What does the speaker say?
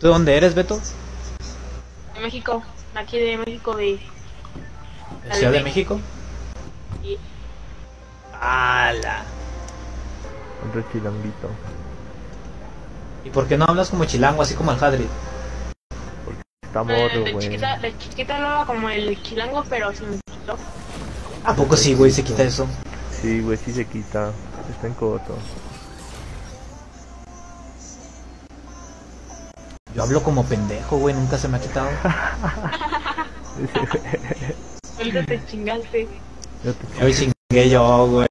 ¿Tú de dónde eres, Beto? De México, aquí de México de... ¿De Ciudad de México? y- ¡Hala! Otro chilanguito. ¿Y por qué no hablas como chilango, así como el Hadrid? Está Eh, morro, güey. chiquita, de chiquita hablaba como el chilango, pero sin quitó. ¿A poco sí, güey, se quita eso? Sí, güey, sí se quita. Está en coto. Yo hablo como pendejo, güey, nunca se me ha quitado. Ahorita te chingaste. Yo te chingué yo, güey.